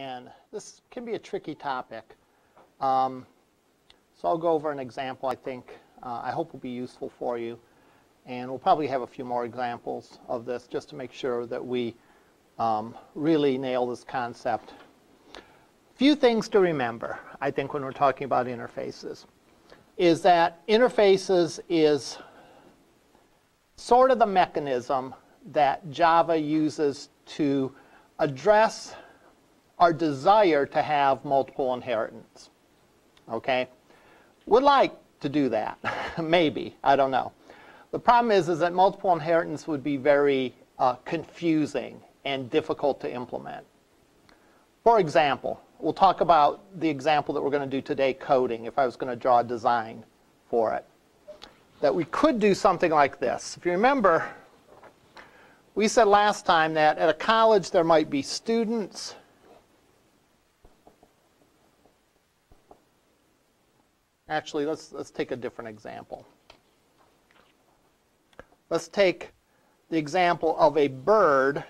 And this can be a tricky topic. Um, so I'll go over an example I think uh, I hope will be useful for you. And we'll probably have a few more examples of this just to make sure that we um, really nail this concept. Few things to remember, I think, when we're talking about interfaces, is that interfaces is sort of the mechanism that Java uses to address our desire to have multiple inheritance. Okay? Would like to do that. Maybe. I don't know. The problem is, is that multiple inheritance would be very uh, confusing and difficult to implement. For example, we'll talk about the example that we're going to do today, coding, if I was going to draw a design for it. That we could do something like this. If you remember, we said last time that at a college there might be students Actually, let's, let's take a different example. Let's take the example of a bird,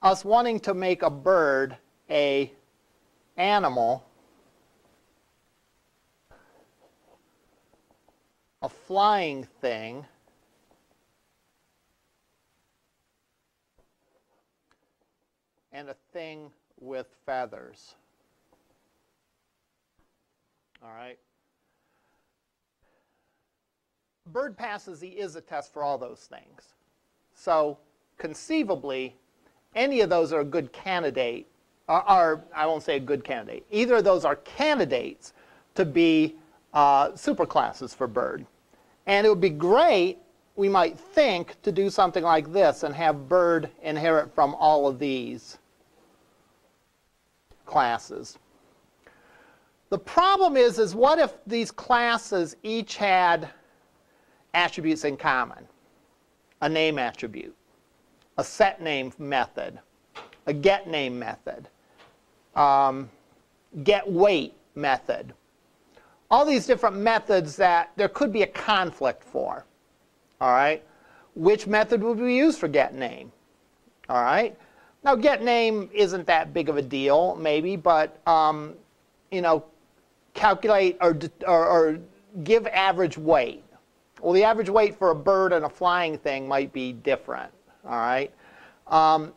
us wanting to make a bird a animal, a flying thing, and a thing with feathers. All right. Bird passes is a test for all those things. So conceivably, any of those are a good candidate, are, are I won't say a good candidate. Either of those are candidates to be uh, superclasses for bird. And it would be great, we might think, to do something like this and have bird inherit from all of these classes. The problem is, is what if these classes each had attributes in common? A name attribute, a set name method, a get name method, um, get weight method. All these different methods that there could be a conflict for. All right? Which method would we use for get name? All right? Now, get name isn't that big of a deal, maybe, but um, you know, calculate or, or, or give average weight. Well, the average weight for a bird and a flying thing might be different, all right? Um,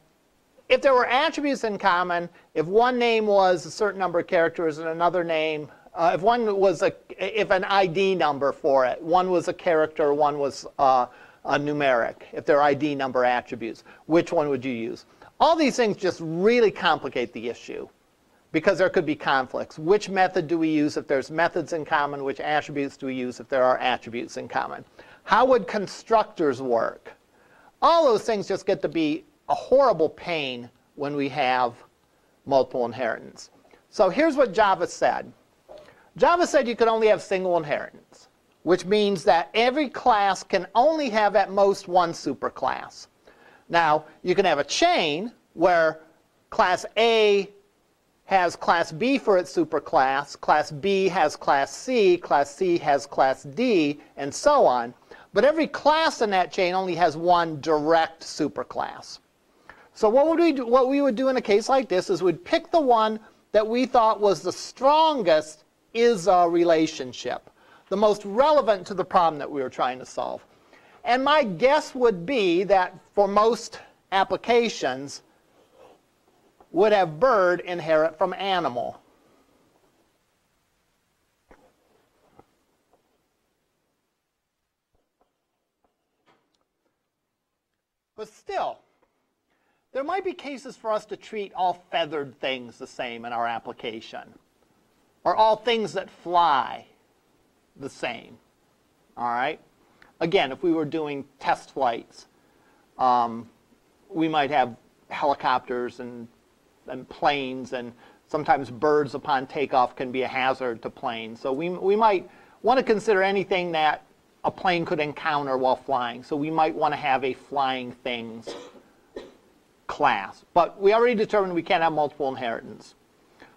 if there were attributes in common, if one name was a certain number of characters and another name, uh, if one was a, if an ID number for it, one was a character, one was uh, a numeric, if they're ID number attributes, which one would you use? All these things just really complicate the issue because there could be conflicts. Which method do we use if there's methods in common? Which attributes do we use if there are attributes in common? How would constructors work? All those things just get to be a horrible pain when we have multiple inheritance. So here's what Java said. Java said you could only have single inheritance, which means that every class can only have at most one superclass. Now, you can have a chain where class A has class B for its superclass, class B has class C, class C has class D, and so on. But every class in that chain only has one direct superclass. So what would we do, what we would do in a case like this is we'd pick the one that we thought was the strongest is a relationship, the most relevant to the problem that we were trying to solve. And my guess would be that for most applications, would have bird inherit from animal. But still, there might be cases for us to treat all feathered things the same in our application, or all things that fly the same. All right? Again, if we were doing test flights, um, we might have helicopters and and planes, and sometimes birds upon takeoff can be a hazard to planes. So we, we might want to consider anything that a plane could encounter while flying. So we might want to have a flying things class. But we already determined we can't have multiple inheritance.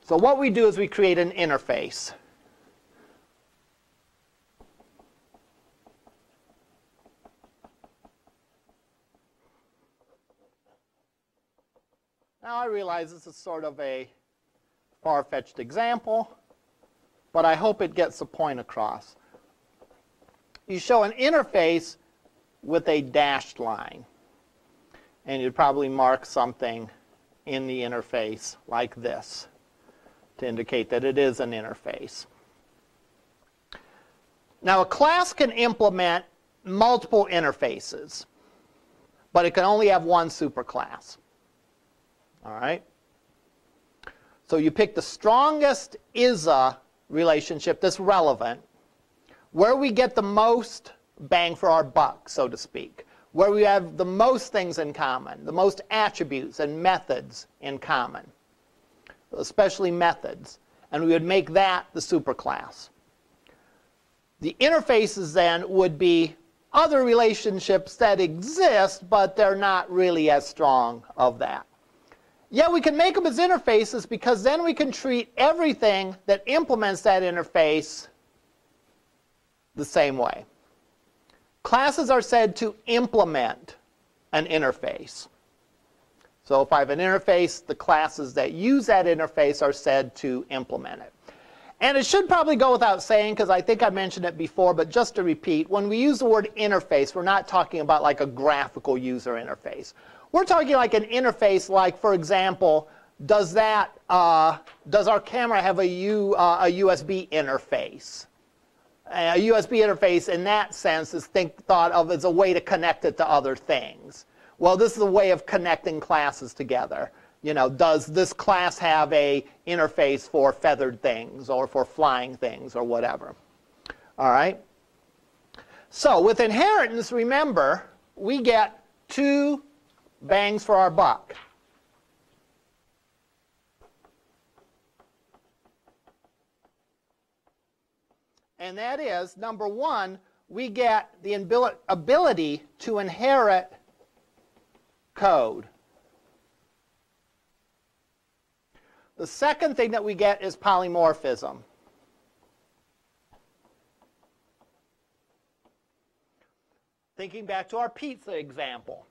So what we do is we create an interface. Now I realize this is sort of a far-fetched example, but I hope it gets the point across. You show an interface with a dashed line. And you'd probably mark something in the interface like this to indicate that it is an interface. Now a class can implement multiple interfaces, but it can only have one superclass. All right? So you pick the strongest ISA relationship that's relevant, where we get the most bang for our buck, so to speak, where we have the most things in common, the most attributes and methods in common, especially methods, and we would make that the superclass. The interfaces then would be other relationships that exist, but they're not really as strong of that. Yet we can make them as interfaces because then we can treat everything that implements that interface the same way. Classes are said to implement an interface. So if I have an interface, the classes that use that interface are said to implement it. And it should probably go without saying, because I think I mentioned it before, but just to repeat, when we use the word interface, we're not talking about like a graphical user interface. We're talking like an interface like, for example, does that, uh, does our camera have a, U, uh, a USB interface? A USB interface in that sense is think, thought of as a way to connect it to other things. Well, this is a way of connecting classes together you know, does this class have a interface for feathered things or for flying things or whatever? All right. So with inheritance, remember, we get two bangs for our buck. And that is, number one, we get the ability to inherit code. The second thing that we get is polymorphism. Thinking back to our pizza example,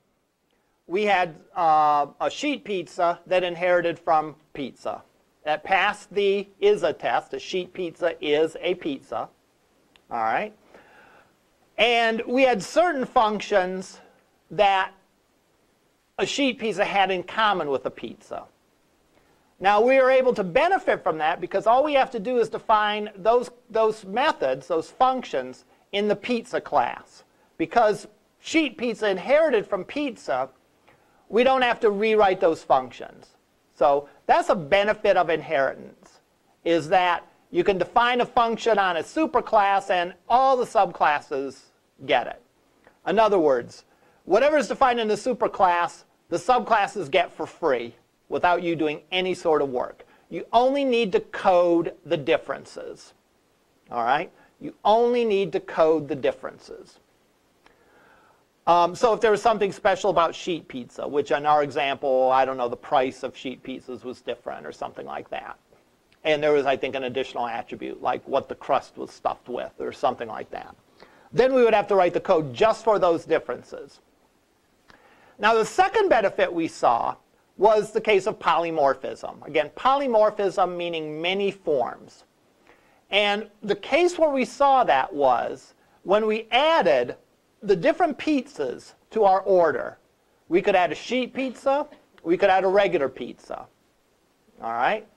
we had uh, a sheet pizza that inherited from pizza. That passed the ISA test. A sheet pizza is a pizza. All right. And we had certain functions that a sheet pizza had in common with a pizza. Now we are able to benefit from that because all we have to do is define those, those methods, those functions, in the pizza class. Because sheet pizza inherited from pizza, we don't have to rewrite those functions. So that's a benefit of inheritance, is that you can define a function on a superclass and all the subclasses get it. In other words, whatever is defined in the superclass, the subclasses get for free without you doing any sort of work. You only need to code the differences. All right? You only need to code the differences. Um, so if there was something special about sheet pizza, which in our example, I don't know, the price of sheet pizzas was different or something like that. And there was, I think, an additional attribute, like what the crust was stuffed with or something like that. Then we would have to write the code just for those differences. Now the second benefit we saw was the case of polymorphism. Again, polymorphism meaning many forms. And the case where we saw that was when we added the different pizzas to our order. We could add a sheet pizza, we could add a regular pizza. All right?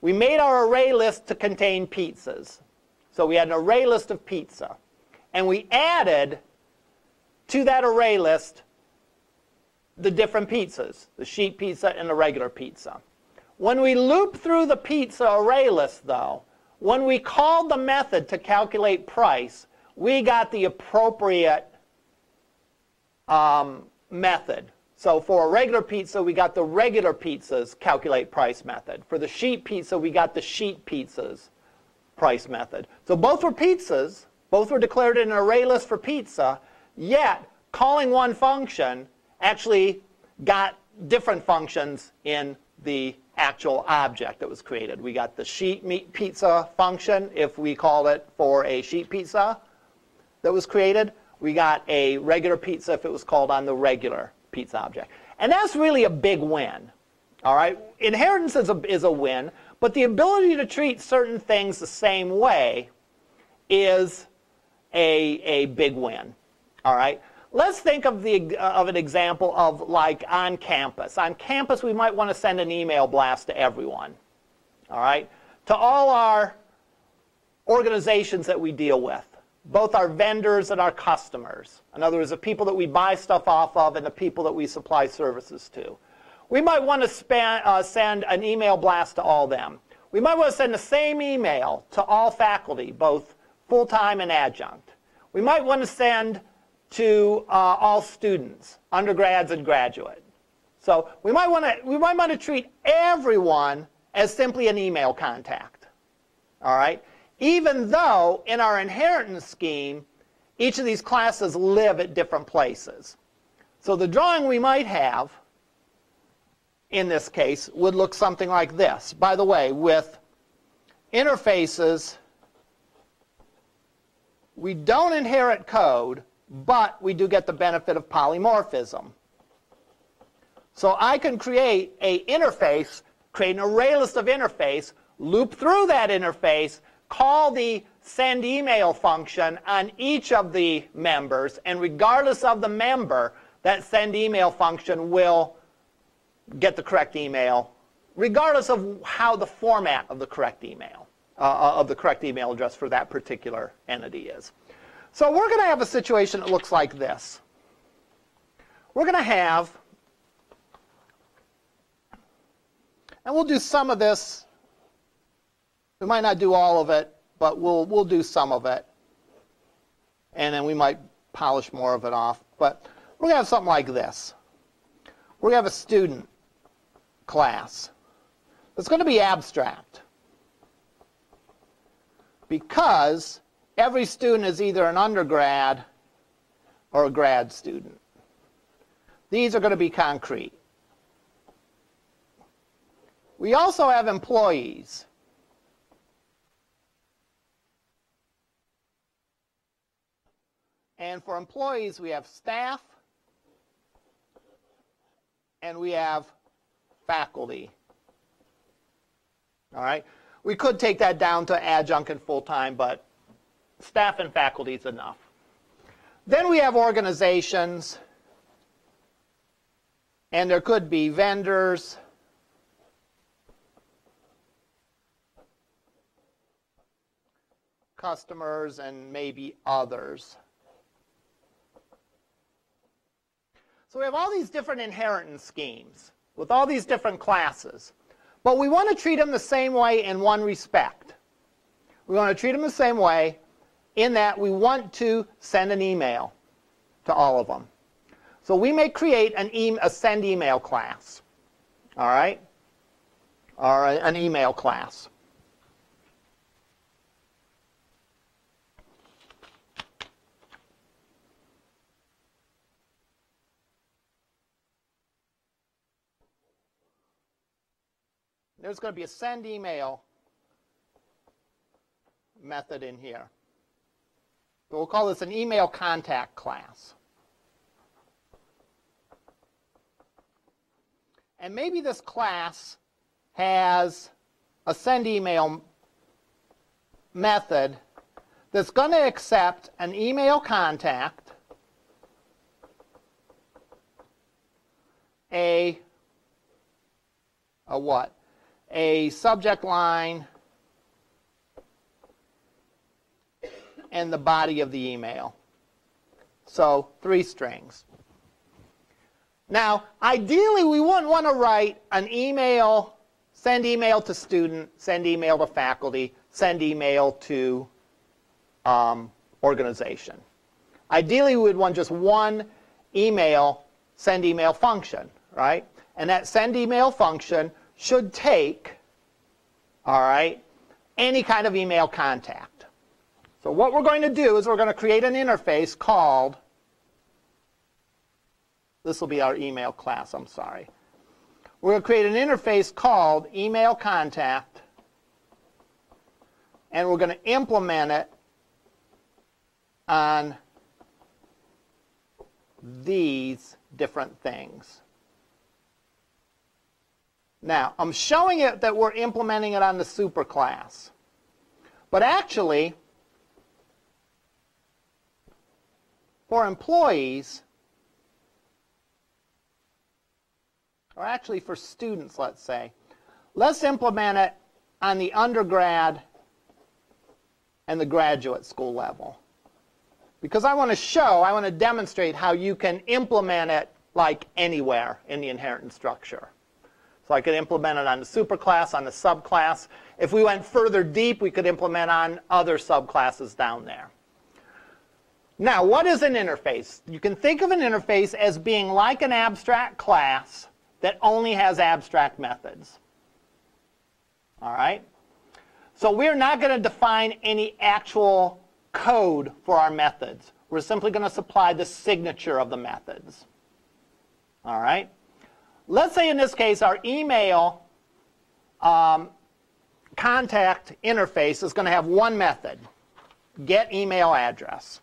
We made our array list to contain pizzas. So we had an array list of pizza. And we added to that array list the different pizzas, the sheet pizza and the regular pizza. When we loop through the pizza array list, though, when we called the method to calculate price, we got the appropriate um, method. So for a regular pizza, we got the regular pizza's calculate price method. For the sheet pizza, we got the sheet pizza's price method. So both were pizzas, both were declared in an array list for pizza, yet calling one function actually got different functions in the actual object that was created. We got the sheet meat pizza function if we called it for a sheet pizza that was created. We got a regular pizza if it was called on the regular pizza object. And that's really a big win All right, inheritance is a, is a win, but the ability to treat certain things the same way is a, a big win. All right, let's think of, the, of an example of like on campus. On campus, we might want to send an email blast to everyone. All right, to all our organizations that we deal with, both our vendors and our customers. In other words, the people that we buy stuff off of and the people that we supply services to. We might want to span, uh, send an email blast to all them. We might want to send the same email to all faculty, both full-time and adjunct. We might want to send to uh, all students, undergrads and graduate. So we might want to we might want to treat everyone as simply an email contact. All right? Even though in our inheritance scheme, each of these classes live at different places. So the drawing we might have in this case would look something like this. By the way, with interfaces, we don't inherit code, but we do get the benefit of polymorphism. So I can create a interface, create an array list of interface, loop through that interface, call the send email function on each of the members, and regardless of the member, that send email function will get the correct email, regardless of how the format of the correct email, uh, uh of the correct email address for that particular entity is. So we're going to have a situation that looks like this. We're going to have, and we'll do some of this. We might not do all of it, but we'll, we'll do some of it. And then we might polish more of it off. But we're going to have something like this. We're going to have a student class. It's going to be abstract because every student is either an undergrad or a grad student. These are going to be concrete. We also have employees. And for employees, we have staff and we have faculty. All right? We could take that down to adjunct and full-time, but staff and faculty is enough. Then we have organizations, and there could be vendors, customers, and maybe others. So we have all these different inheritance schemes with all these different classes. But we want to treat them the same way in one respect. We want to treat them the same way in that we want to send an email to all of them. So we may create an e a send email class, all right, or an email class. There's going to be a send email method in here. So we'll call this an email contact class. And maybe this class has a send email method that's going to accept an email contact, a, a what? A subject line, and the body of the email. So three strings. Now, ideally, we wouldn't want to write an email, send email to student, send email to faculty, send email to um, organization. Ideally, we would want just one email, send email function, right? And that send email function should take, all right, any kind of email contact. So what we're going to do is we're going to create an interface called, this will be our email class, I'm sorry. We're going to create an interface called email contact, and we're going to implement it on these different things. Now, I'm showing it that we're implementing it on the superclass. But actually, for employees, or actually for students, let's say, let's implement it on the undergrad and the graduate school level. Because I want to show, I want to demonstrate how you can implement it like anywhere in the inheritance structure. So I could implement it on the superclass, on the subclass. If we went further deep, we could implement on other subclasses down there. Now, what is an interface? You can think of an interface as being like an abstract class that only has abstract methods. All right? So we're not going to define any actual code for our methods. We're simply going to supply the signature of the methods. All right? Let's say in this case our email um, contact interface is going to have one method, get email address.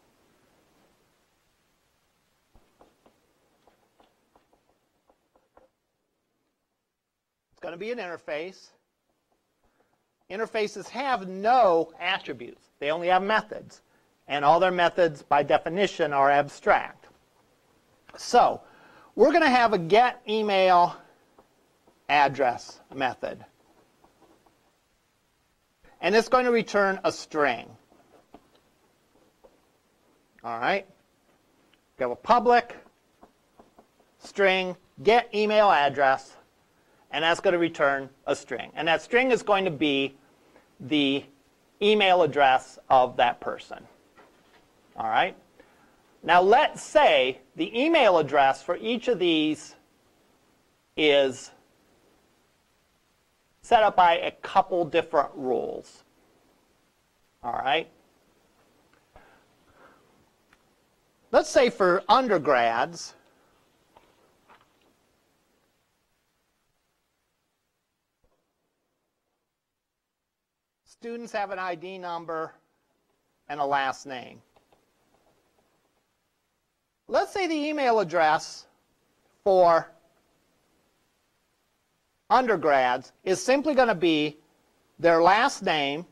It's going to be an interface. Interfaces have no attributes. They only have methods. And all their methods, by definition, are abstract. So we're going to have a get email address method. And it's going to return a string. All right? We have a public string get email address, and that's going to return a string. And that string is going to be the email address of that person. All right? Now let's say the email address for each of these is set up by a couple different rules. All right? Let's say for undergrads, students have an ID number and a last name. Let's say the email address for undergrads is simply going to be their last name,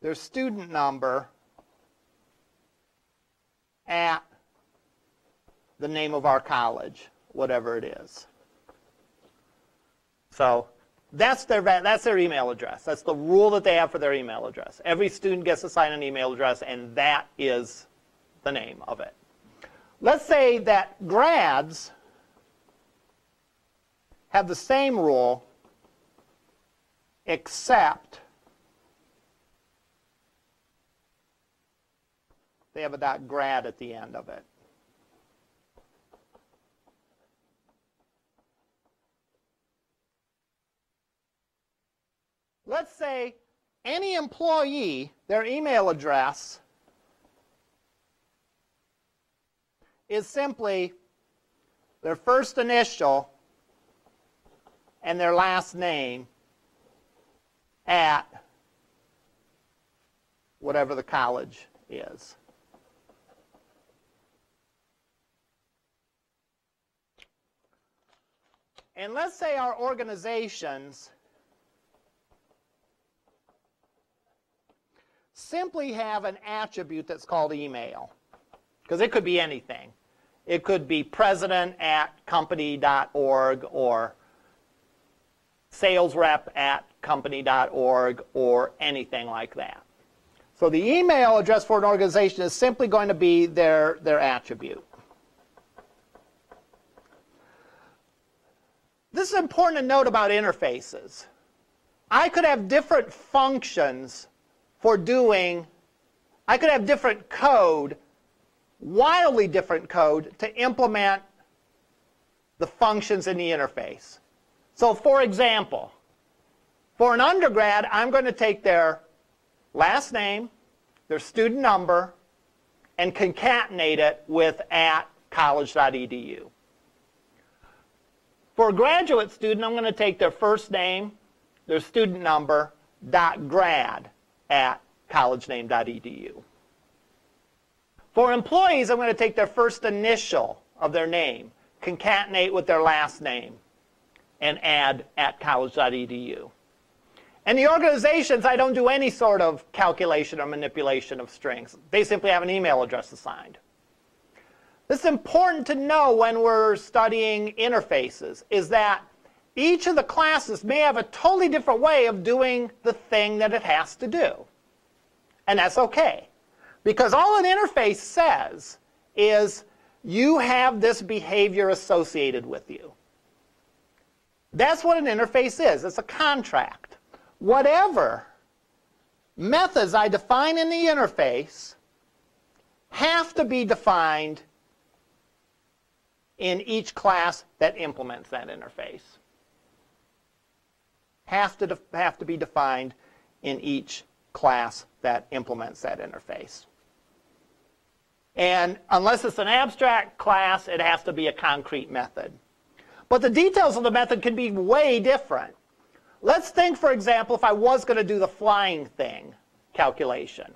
their student number, at the name of our college, whatever it is. So that's their, that's their email address. That's the rule that they have for their email address. Every student gets assigned an email address, and that is the name of it. Let's say that grads have the same rule, except they have a .grad at the end of it. Let's say any employee, their email address is simply their first initial and their last name at whatever the college is. And let's say our organizations simply have an attribute that's called email. Because it could be anything. It could be president at company.org or sales rep at company.org or anything like that. So the email address for an organization is simply going to be their, their attribute. This is important to note about interfaces. I could have different functions for doing, I could have different code, wildly different code, to implement the functions in the interface. So for example, for an undergrad, I'm going to take their last name, their student number, and concatenate it with at college.edu. For a graduate student, I'm going to take their first name, their student number, dot grad at collegename.edu. For employees, I'm going to take their first initial of their name, concatenate with their last name and add at college.edu. And the organizations, I don't do any sort of calculation or manipulation of strings. They simply have an email address assigned. This is important to know when we're studying interfaces, is that each of the classes may have a totally different way of doing the thing that it has to do. And that's okay. Because all an interface says is you have this behavior associated with you. That's what an interface is. It's a contract. Whatever methods I define in the interface have to be defined in each class that implements that interface. Have to, have to be defined in each class that implements that interface. And unless it's an abstract class, it has to be a concrete method. But the details of the method can be way different. Let's think, for example, if I was going to do the flying thing calculation.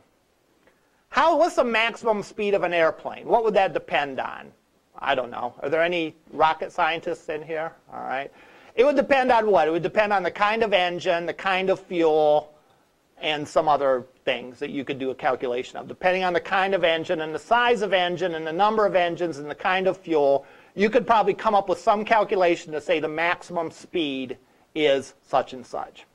How, what's the maximum speed of an airplane? What would that depend on? I don't know. Are there any rocket scientists in here? All right. It would depend on what? It would depend on the kind of engine, the kind of fuel, and some other things that you could do a calculation of. Depending on the kind of engine and the size of engine and the number of engines and the kind of fuel, you could probably come up with some calculation to say the maximum speed is such and such.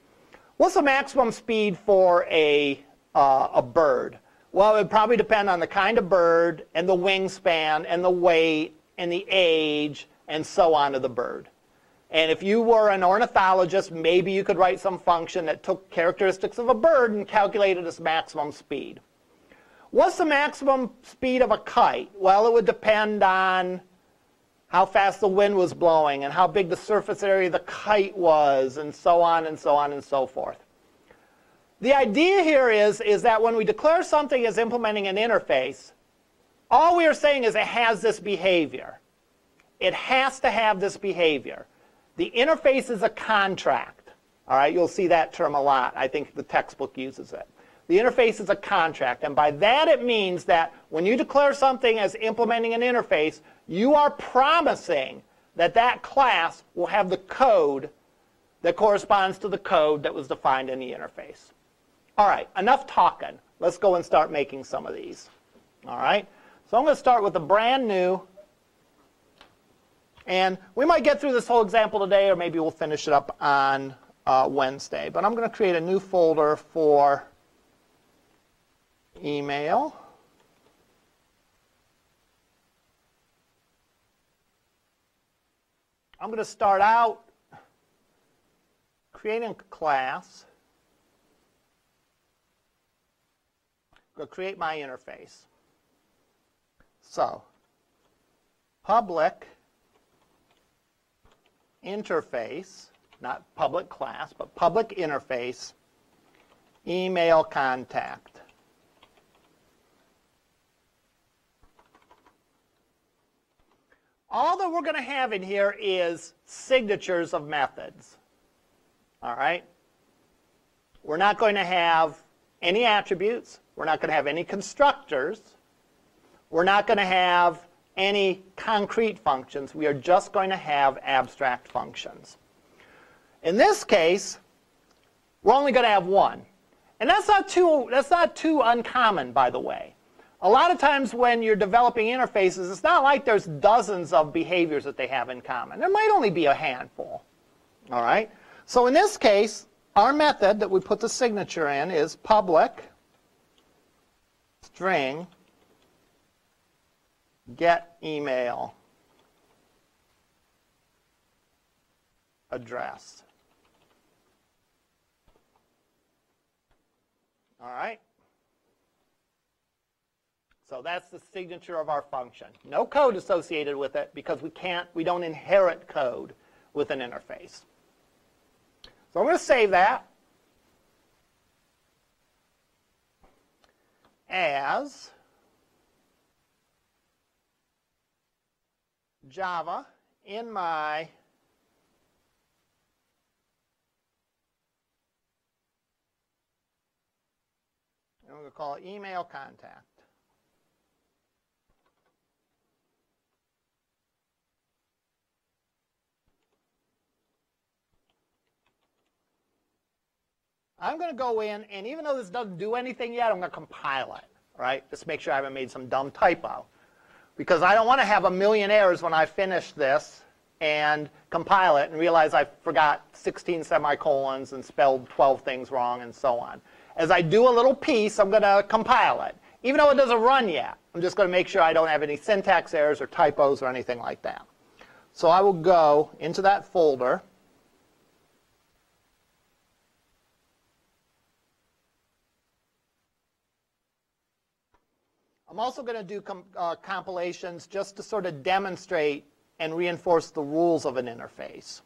What's the maximum speed for a, uh, a bird? Well, it would probably depend on the kind of bird and the wingspan and the weight and the age and so on of the bird. And if you were an ornithologist, maybe you could write some function that took characteristics of a bird and calculated its maximum speed. What's the maximum speed of a kite? Well, it would depend on how fast the wind was blowing and how big the surface area of the kite was and so on and so on and so forth. The idea here is, is that when we declare something as implementing an interface, all we are saying is it has this behavior. It has to have this behavior. The interface is a contract. All right, you'll see that term a lot. I think the textbook uses it. The interface is a contract, and by that it means that when you declare something as implementing an interface, you are promising that that class will have the code that corresponds to the code that was defined in the interface. All right, enough talking. Let's go and start making some of these. All right, so I'm going to start with a brand new and we might get through this whole example today, or maybe we'll finish it up on uh, Wednesday. But I'm going to create a new folder for email. I'm going to start out creating a class. I'm going to create my interface. So, public interface, not public class, but public interface, email contact. All that we're going to have in here is signatures of methods. All right? We're not going to have any attributes. We're not going to have any constructors. We're not going to have any concrete functions. We are just going to have abstract functions. In this case, we're only going to have one. And that's not too, that's not too uncommon, by the way. A lot of times when you're developing interfaces, it's not like there's dozens of behaviors that they have in common. There might only be a handful. All right? So in this case, our method that we put the signature in is public string get email address. All right? So that's the signature of our function. No code associated with it because we can't, we don't inherit code with an interface. So I'm going to save that as Java in my I'm going to call it email contact. I'm going to go in, and even though this doesn't do anything yet, I'm going to compile it, right? Just make sure I haven't made some dumb typo. Because I don't want to have a million errors when I finish this and compile it and realize I forgot 16 semicolons and spelled 12 things wrong and so on. As I do a little piece, I'm going to compile it. Even though it doesn't run yet, I'm just going to make sure I don't have any syntax errors or typos or anything like that. So I will go into that folder. I'm also going to do com uh, compilations just to sort of demonstrate and reinforce the rules of an interface.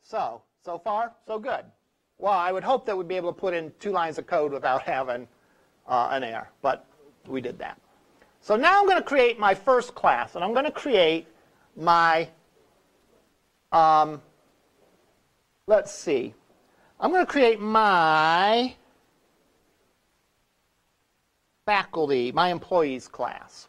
So, so far, so good. Well, I would hope that we'd be able to put in two lines of code without having uh, an error, but we did that. So now I'm going to create my first class, and I'm going to create my um, let's see. I'm going to create my faculty, my employees class.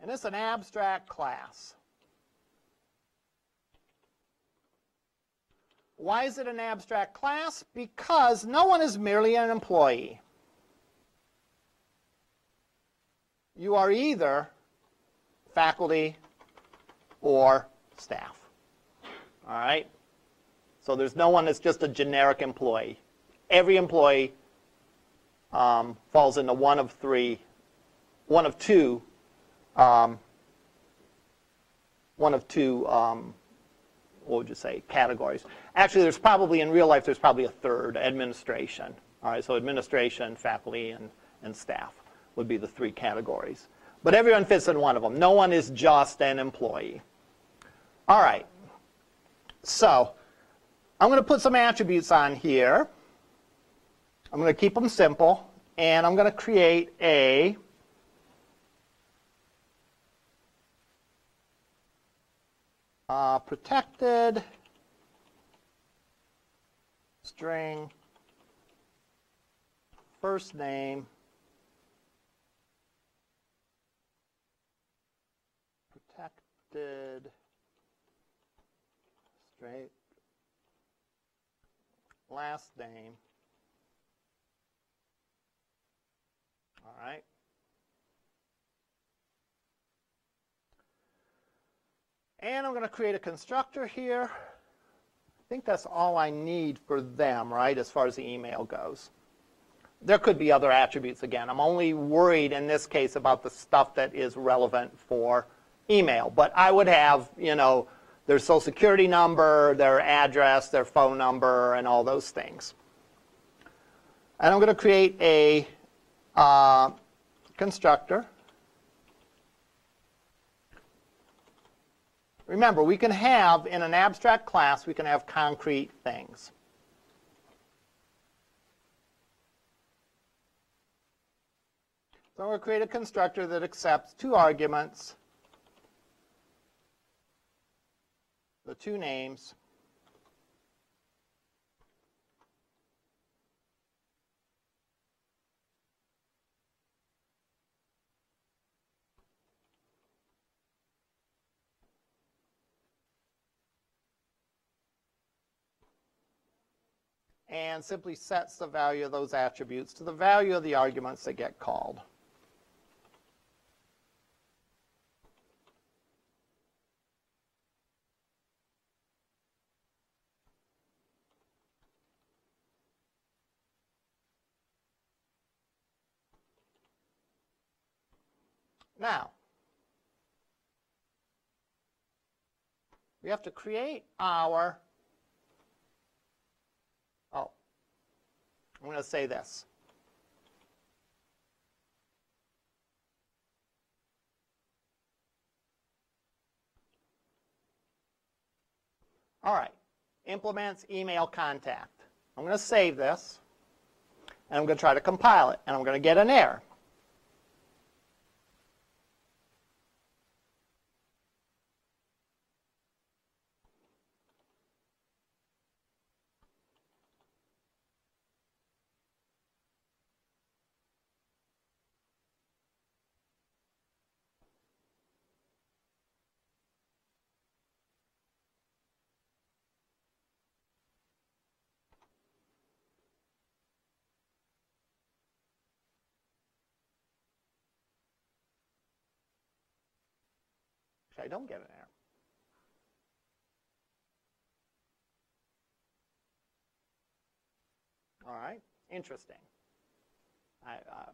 And it's an abstract class. Why is it an abstract class? Because no one is merely an employee. You are either faculty or staff. All right? So there's no one that's just a generic employee. Every employee um, falls into one of three, one of two, um, one of two, um, what would you say, categories. Actually, there's probably, in real life, there's probably a third, administration. All right, so administration, faculty, and, and staff would be the three categories. But everyone fits in one of them. No one is just an employee. All right. So I'm going to put some attributes on here. I'm going to keep them simple. And I'm going to create a uh, protected string first name protected string last name. All right. And I'm going to create a constructor here. I think that's all I need for them, right, as far as the email goes. There could be other attributes again. I'm only worried in this case about the stuff that is relevant for email. But I would have, you know, their social security number, their address, their phone number, and all those things. And I'm going to create a uh, constructor. Remember, we can have, in an abstract class, we can have concrete things. So I'm going to create a constructor that accepts two arguments the two names and simply sets the value of those attributes to the value of the arguments that get called. Now, we have to create our, oh, I'm going to say this. All right, implements email contact. I'm going to save this, and I'm going to try to compile it, and I'm going to get an error. I don't get an error. All right, interesting. I, uh,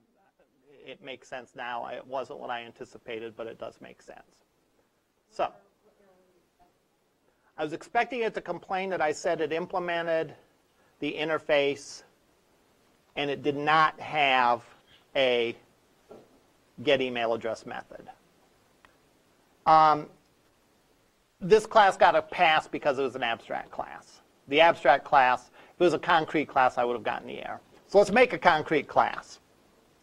it makes sense now. It wasn't what I anticipated, but it does make sense. So, I was expecting it to complain that I said it implemented the interface and it did not have a get email address method. Um, this class got a pass because it was an abstract class. The abstract class, if it was a concrete class, I would have gotten the error. So let's make a concrete class,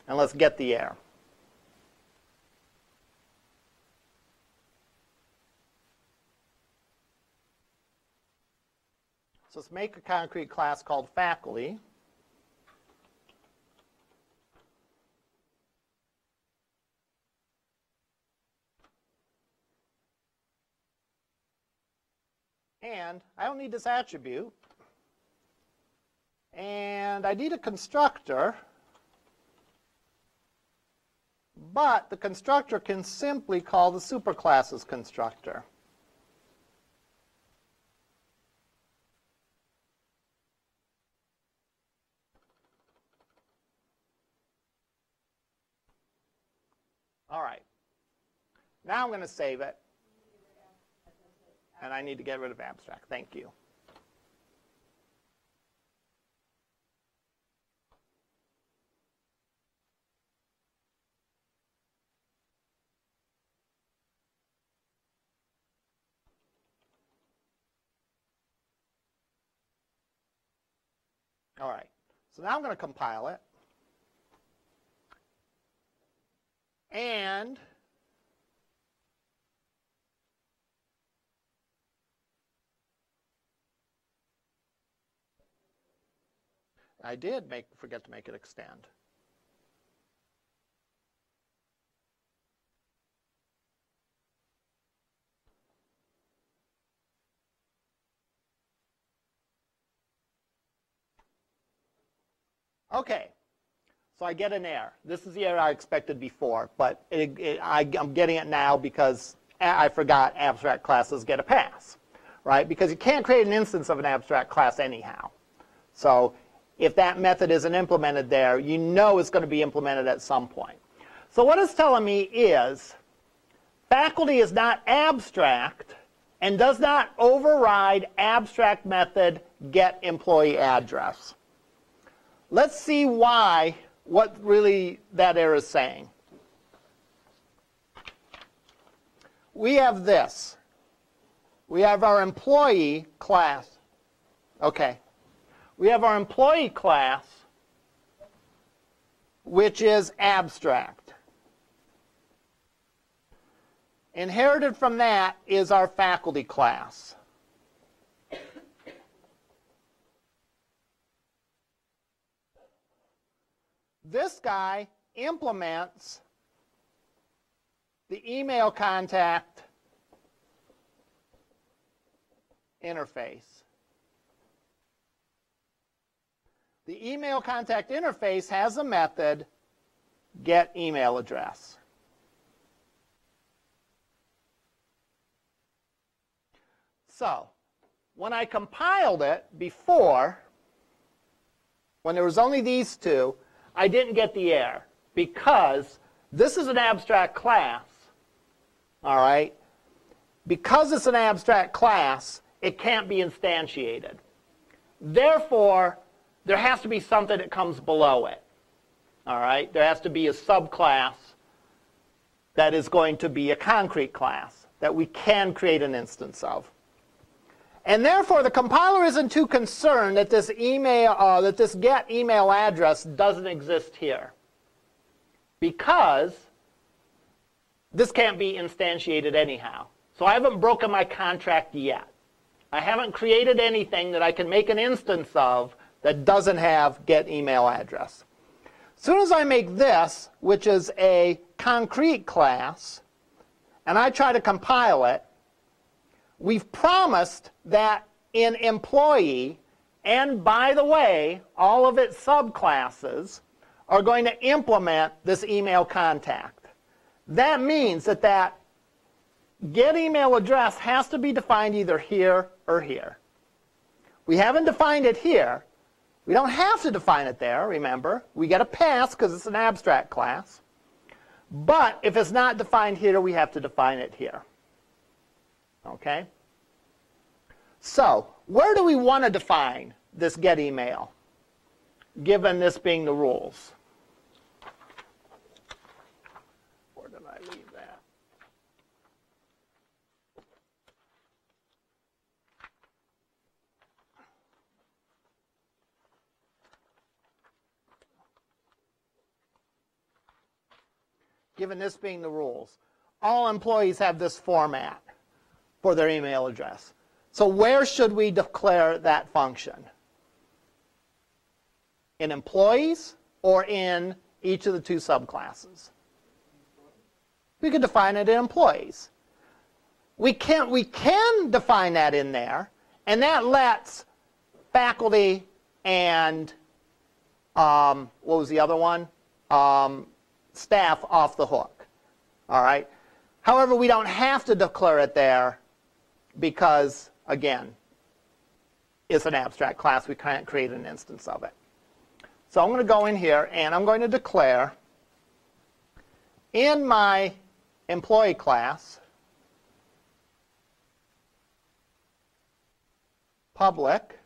and let's get the error. So let's make a concrete class called faculty. And I don't need this attribute. And I need a constructor. But the constructor can simply call the superclasses constructor. All right. Now I'm going to save it. And I need to get rid of abstract. Thank you. All right. So now I'm going to compile it. And I did make forget to make it extend. Okay, so I get an error. This is the error I expected before, but it, it, I, am getting it now because I forgot abstract classes get a pass, right? Because you can't create an instance of an abstract class anyhow. So if that method isn't implemented there, you know it's going to be implemented at some point. So what it's telling me is faculty is not abstract and does not override abstract method get employee address. Let's see why, what really that error is saying. We have this. We have our employee class. Okay we have our employee class, which is abstract. Inherited from that is our faculty class. This guy implements the email contact interface. The email contact interface has a method get email address. So, when I compiled it before, when there was only these two, I didn't get the error because this is an abstract class, all right? Because it's an abstract class, it can't be instantiated. Therefore, there has to be something that comes below it. All right? There has to be a subclass that is going to be a concrete class that we can create an instance of. And therefore, the compiler isn't too concerned that this email, uh, that this get email address doesn't exist here, because this can't be instantiated anyhow. So I haven't broken my contract yet. I haven't created anything that I can make an instance of that doesn't have get email address. As soon as I make this, which is a concrete class, and I try to compile it, we've promised that in employee, and by the way, all of its subclasses are going to implement this email contact. That means that that get email address has to be defined either here or here. We haven't defined it here. We don't have to define it there, remember. We get a pass because it's an abstract class. But if it's not defined here, we have to define it here. Okay? So, where do we want to define this get email, given this being the rules? Where did I leave that? Given this being the rules, all employees have this format for their email address. So where should we declare that function? In employees or in each of the two subclasses? We could define it in employees. We can, we can define that in there, and that lets faculty and um, what was the other one? Um, staff off the hook. All right. However, we don't have to declare it there because, again, it's an abstract class. We can't create an instance of it. So I'm going to go in here and I'm going to declare in my employee class public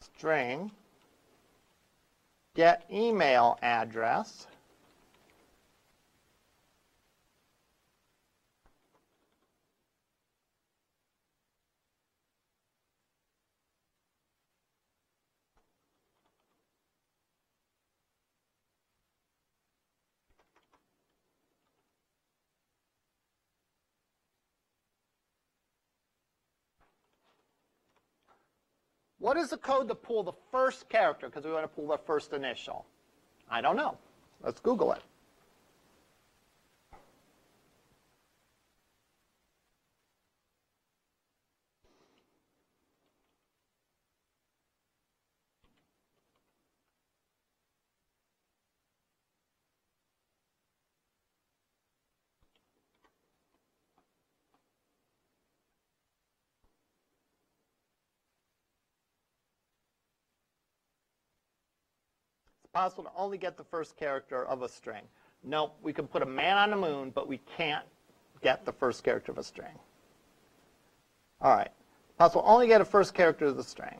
string get email address What is the code to pull the first character? Because we want to pull the first initial. I don't know. Let's Google it. Possible to only get the first character of a string. No, we can put a man on the moon, but we can't get the first character of a string. All right. Possible only get a first character of the string.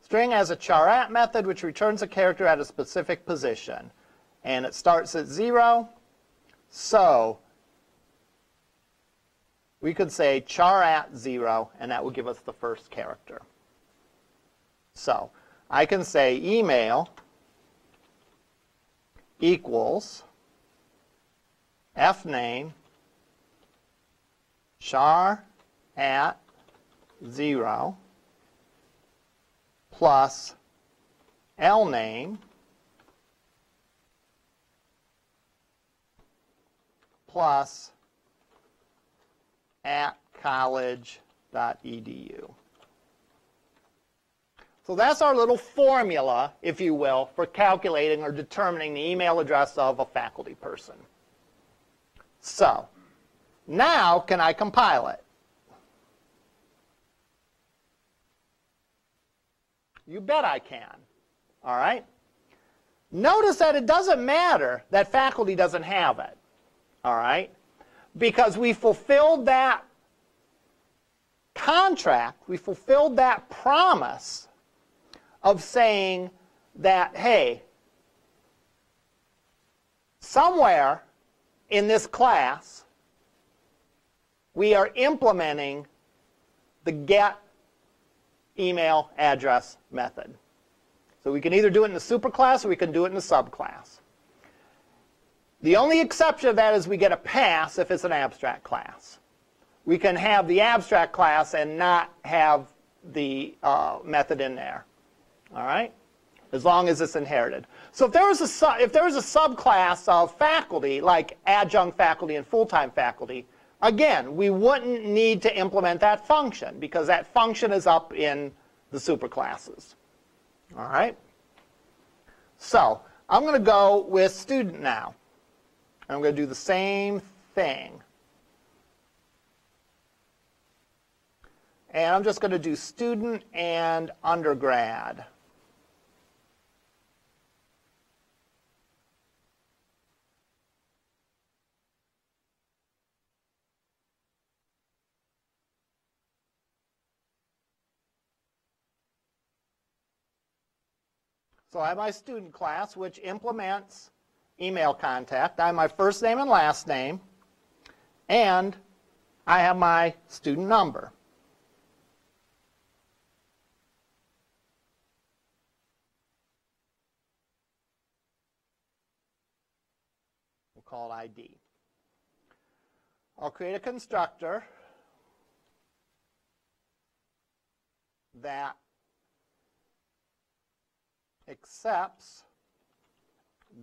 String has a charat method which returns a character at a specific position. And it starts at 0. So we could say char at 0, and that will give us the first character. So I can say email equals fname char at 0 plus lname plus at college.edu. So that's our little formula, if you will, for calculating or determining the email address of a faculty person. So now can I compile it? You bet I can. All right? Notice that it doesn't matter that faculty doesn't have it. All right? Because we fulfilled that contract, we fulfilled that promise of saying that, hey, somewhere in this class, we are implementing the get email address method. So we can either do it in the superclass or we can do it in the subclass. The only exception of that is we get a pass if it's an abstract class. We can have the abstract class and not have the uh, method in there. All right? As long as it's inherited. So if there was a, if there was a subclass of faculty, like adjunct faculty and full-time faculty, again, we wouldn't need to implement that function because that function is up in the superclasses. All right? So I'm going to go with student now. I'm going to do the same thing. And I'm just going to do student and undergrad. So I have my student class, which implements email contact. I have my first name and last name, and I have my student number. We'll call it ID. I'll create a constructor that accepts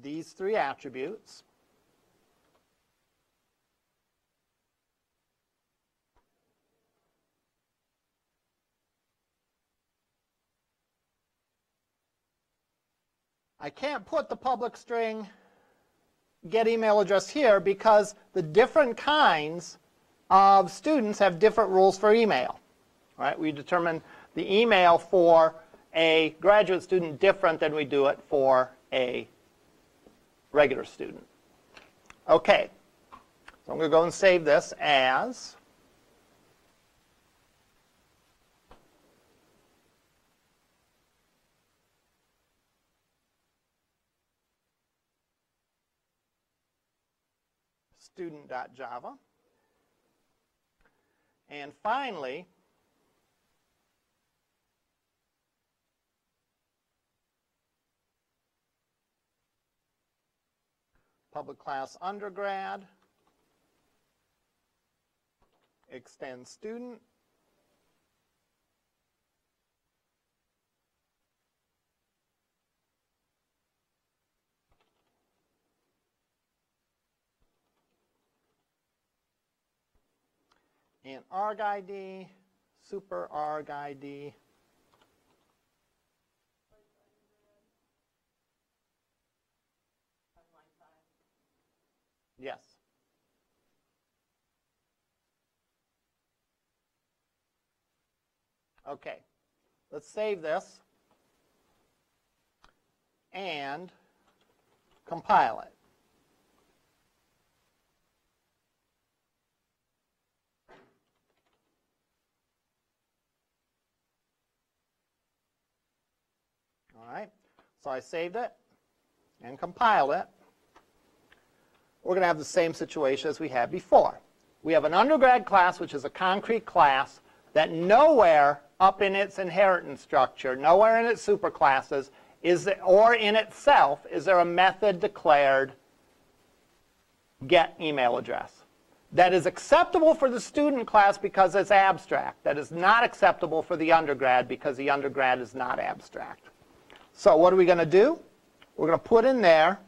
these three attributes. I can't put the public string get email address here because the different kinds of students have different rules for email. Right, we determine the email for a graduate student different than we do it for a regular student. Okay, so I'm going to go and save this as student.java. And finally, public class undergrad, extend student, and arg ID, super arg ID. Yes. Okay, let's save this and compile it. All right, so I saved it and compiled it. We're going to have the same situation as we had before. We have an undergrad class, which is a concrete class, that nowhere up in its inheritance structure, nowhere in its superclasses, is there, or in itself, is there a method declared get email address. That is acceptable for the student class because it's abstract. That is not acceptable for the undergrad because the undergrad is not abstract. So what are we going to do? We're going to put in there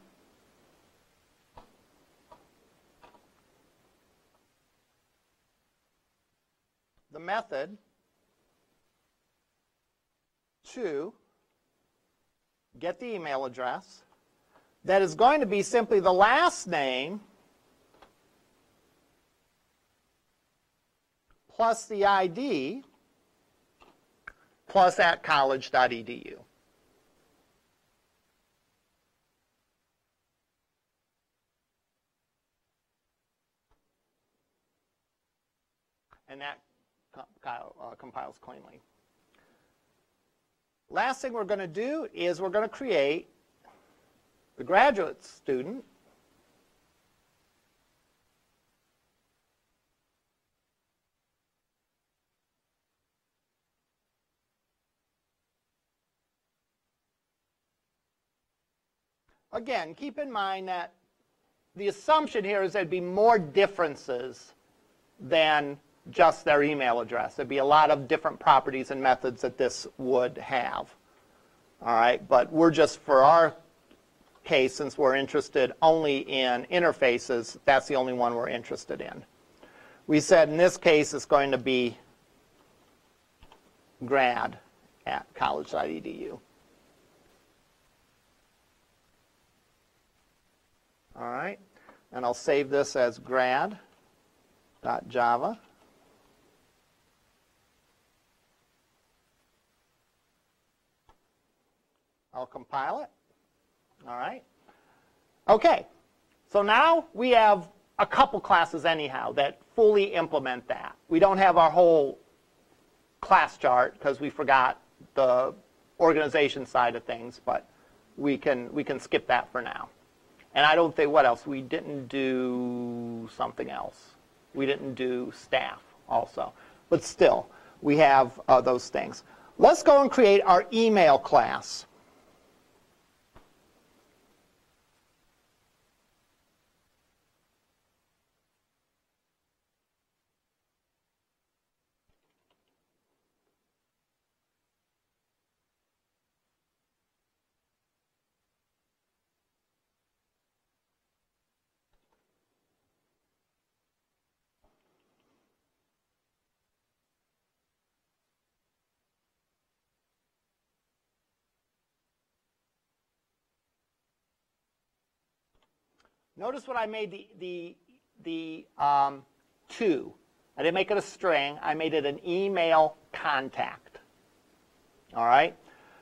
the method to get the email address that is going to be simply the last name plus the ID plus at college.edu. And that uh, compiles cleanly. Last thing we're going to do is we're going to create the graduate student. Again, keep in mind that the assumption here is there'd be more differences than just their email address. There'd be a lot of different properties and methods that this would have. All right, but we're just, for our case, since we're interested only in interfaces, that's the only one we're interested in. We said in this case it's going to be grad at college.edu. All right. And I'll save this as grad.java. I'll compile it. All right. Okay. So now we have a couple classes anyhow that fully implement that. We don't have our whole class chart because we forgot the organization side of things, but we can we can skip that for now. And I don't think what else we didn't do something else. We didn't do staff also, but still we have uh, those things. Let's go and create our email class. Notice what I made the, the, the um, to. I didn't make it a string. I made it an email contact. All right?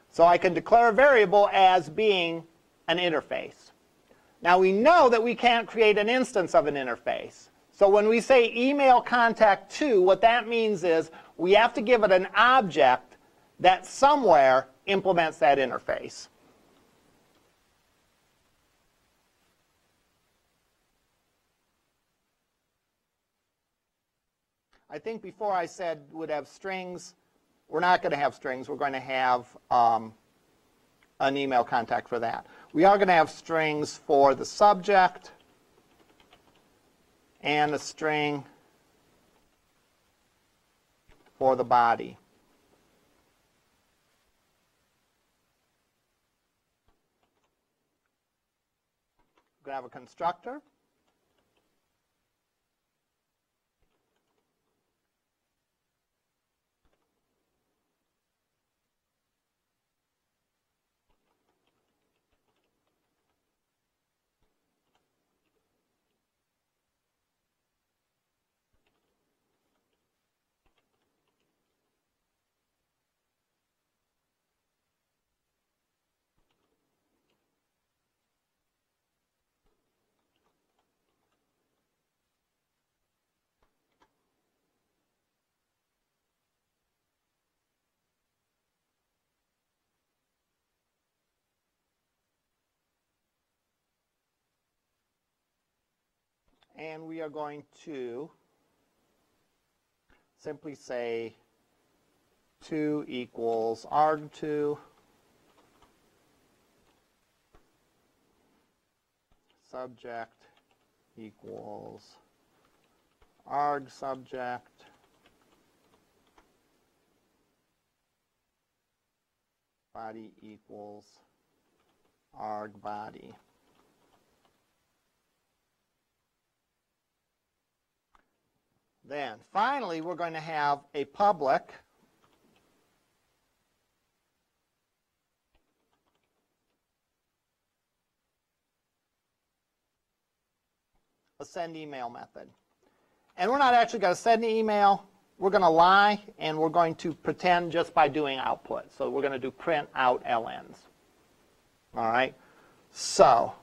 So I can declare a variable as being an interface. Now we know that we can't create an instance of an interface. So when we say email contact to, what that means is we have to give it an object that somewhere implements that interface. I think before I said would have strings. We're not going to have strings. We're going to have um, an email contact for that. We are going to have strings for the subject and a string for the body. We're going to have a constructor. And we are going to simply say 2 equals arg2 subject equals arg subject body equals arg body. Then finally, we're going to have a public a send email method. And we're not actually going to send an email. We're going to lie, and we're going to pretend just by doing output. So we're going to do print out lns. All right? So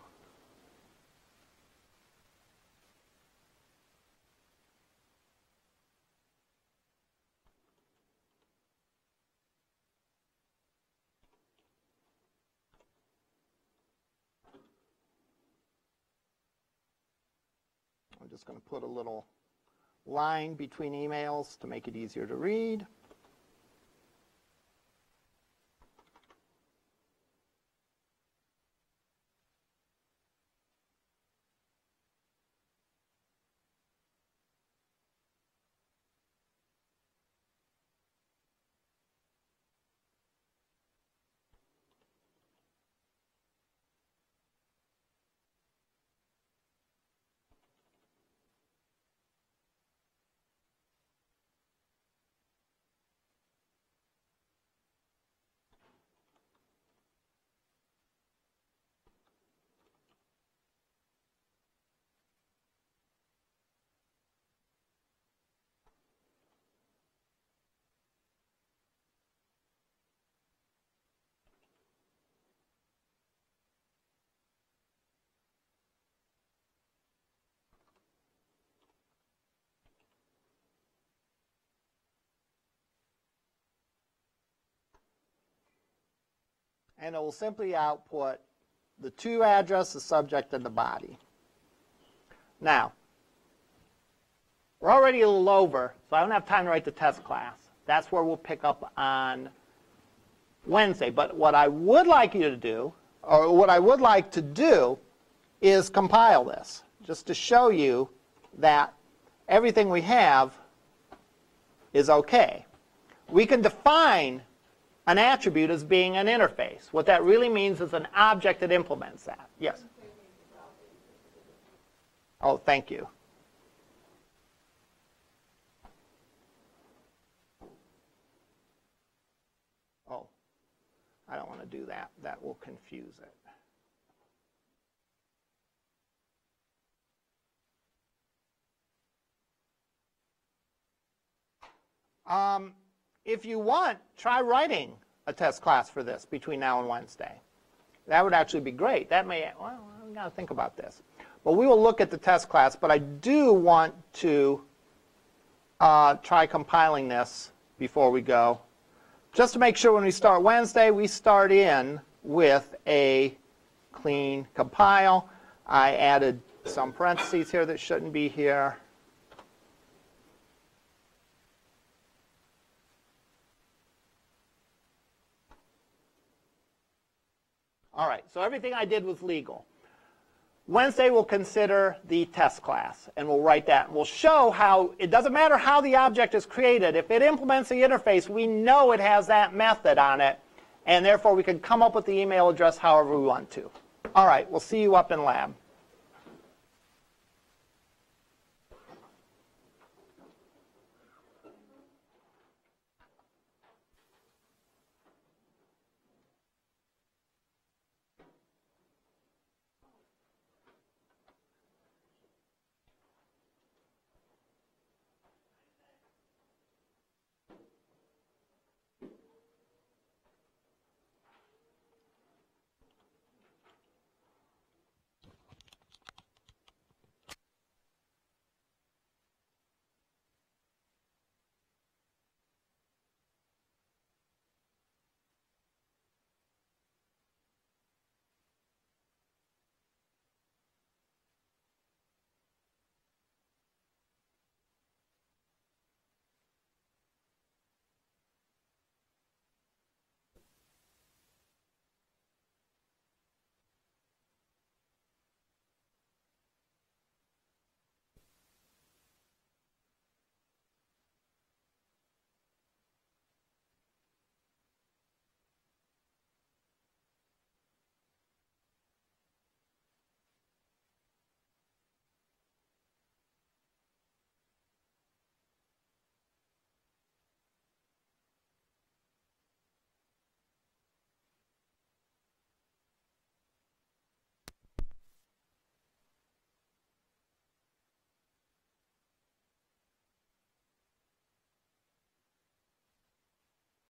just going to put a little line between emails to make it easier to read. And it will simply output the to address, the subject, and the body. Now, we're already a little over, so I don't have time to write the test class. That's where we'll pick up on Wednesday. But what I would like you to do, or what I would like to do, is compile this, just to show you that everything we have is okay. We can define an attribute as being an interface. What that really means is an object that implements that. Yes? Oh, thank you. Oh, I don't want to do that. That will confuse it. Um, if you want, try writing a test class for this between now and Wednesday. That would actually be great. That may, well, I've got to think about this. But we will look at the test class, but I do want to uh, try compiling this before we go. Just to make sure when we start Wednesday, we start in with a clean compile. I added some parentheses here that shouldn't be here. All right, so everything I did was legal. Wednesday we'll consider the test class, and we'll write that. We'll show how it doesn't matter how the object is created. If it implements the interface, we know it has that method on it, and therefore we can come up with the email address however we want to. All right, we'll see you up in lab.